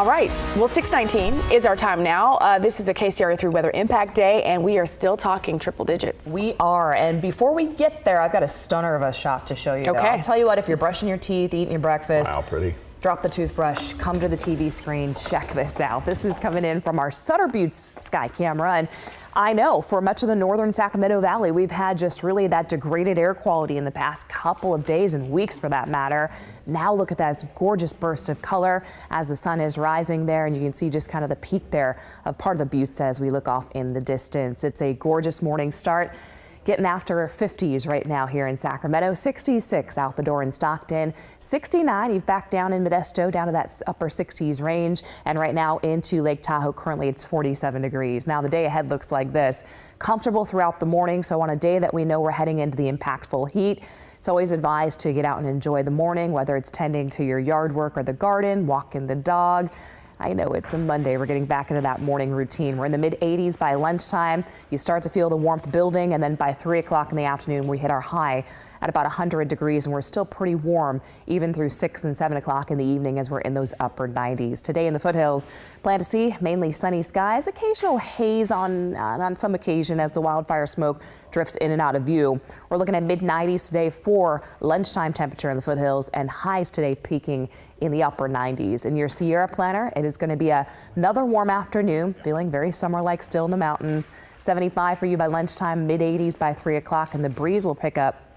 All right, well, 619 is our time now. Uh, this is a KCRA 3 weather impact day, and we are still talking triple digits. We are, and before we get there, I've got a stunner of a shot to show you. though. Okay. I'll tell you what, if you're brushing your teeth, eating your breakfast, Wow, pretty. Drop the toothbrush, come to the TV screen, check this out. This is coming in from our Sutter Buttes sky camera. And I know for much of the northern Sacramento Valley, we've had just really that degraded air quality in the past couple of days and weeks for that matter. Now look at that gorgeous burst of color as the sun is rising there. And you can see just kind of the peak there of part of the buttes as we look off in the distance. It's a gorgeous morning start. Getting after 50s right now here in Sacramento, 66 out the door in Stockton, 69 you've back down in Modesto down to that upper 60s range and right now into Lake Tahoe currently it's 47 degrees. Now the day ahead looks like this. Comfortable throughout the morning so on a day that we know we're heading into the impactful heat it's always advised to get out and enjoy the morning whether it's tending to your yard work or the garden, walking the dog. I know it's a Monday. We're getting back into that morning routine. We're in the mid 80s by lunchtime. You start to feel the warmth building, and then by 3 o'clock in the afternoon, we hit our high at about 100 degrees, and we're still pretty warm even through 6 and 7 o'clock in the evening as we're in those upper 90s. Today in the foothills, plan to see mainly sunny skies, occasional haze on, uh, on some occasion as the wildfire smoke drifts in and out of view. We're looking at mid 90s today for lunchtime temperature in the foothills, and highs today peaking in the upper 90s. In your Sierra planner, it is going to be a, another warm afternoon, feeling very summer-like still in the mountains. 75 for you by lunchtime, mid 80s by 3 o'clock, and the breeze will pick up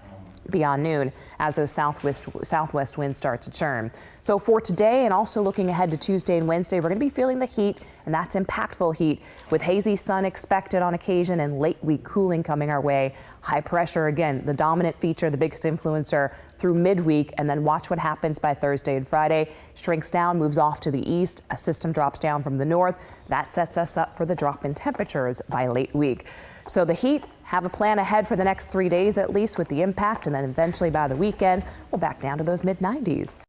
beyond noon as those southwest southwest winds start to churn. So for today and also looking ahead to Tuesday and Wednesday, we're going to be feeling the heat and that's impactful heat with hazy sun expected on occasion and late week cooling coming our way. High pressure again, the dominant feature, the biggest influencer through midweek and then watch what happens by Thursday and Friday. Shrinks down, moves off to the east. A system drops down from the north. That sets us up for the drop in temperatures by late week. So the heat, have a plan ahead for the next three days at least with the impact, and then eventually by the weekend, we'll back down to those mid 90s.